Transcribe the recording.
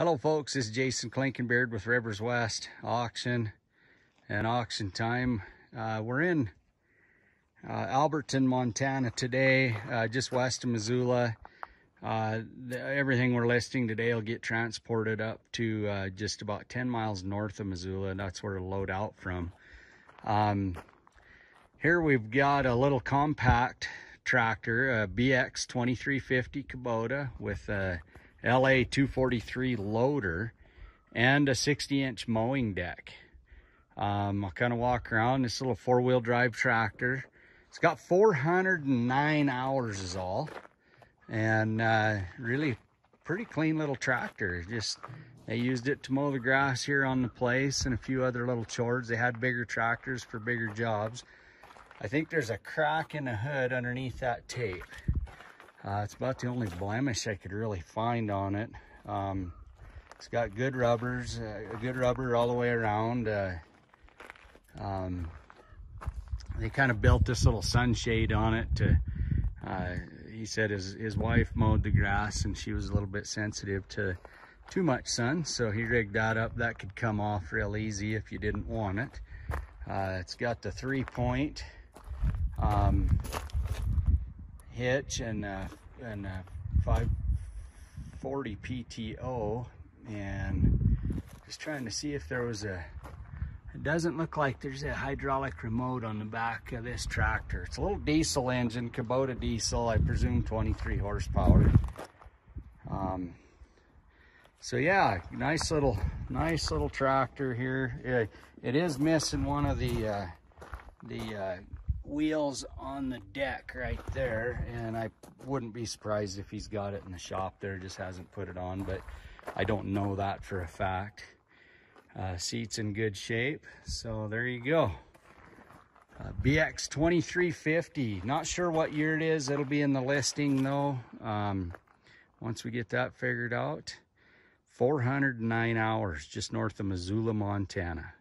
Hello folks, this is Jason Klinkenbeard with Rivers West Auction and Auction Time. Uh, we're in uh, Alberton, Montana today, uh, just west of Missoula. Uh, the, everything we're listing today will get transported up to uh, just about 10 miles north of Missoula, that's where it'll load out from. Um, here we've got a little compact tractor, a BX 2350 Kubota with a LA 243 loader and a 60 inch mowing deck. Um, I'll kind of walk around this little four wheel drive tractor. It's got 409 hours is all and uh, really pretty clean little tractor. Just they used it to mow the grass here on the place and a few other little chores. They had bigger tractors for bigger jobs. I think there's a crack in the hood underneath that tape. Uh, it's about the only blemish I could really find on it. Um, it's got good rubbers, uh, good rubber all the way around. Uh, um, they kind of built this little sunshade on it to, uh, he said his, his wife mowed the grass and she was a little bit sensitive to too much sun. So he rigged that up. That could come off real easy if you didn't want it. Uh, it's got the three point. Um, hitch and uh, and uh, 540 PTO and just trying to see if there was a it doesn't look like there's a hydraulic remote on the back of this tractor. It's a little diesel engine, Kubota diesel, I presume 23 horsepower. Um, so yeah, nice little, nice little tractor here. It, it is missing one of the, uh, the uh, wheels on the deck right there and I wouldn't be surprised if he's got it in the shop there just hasn't put it on but I don't know that for a fact. Uh, seats in good shape so there you go. Uh, BX 2350 not sure what year it is it'll be in the listing though. Um, once we get that figured out 409 hours just north of Missoula Montana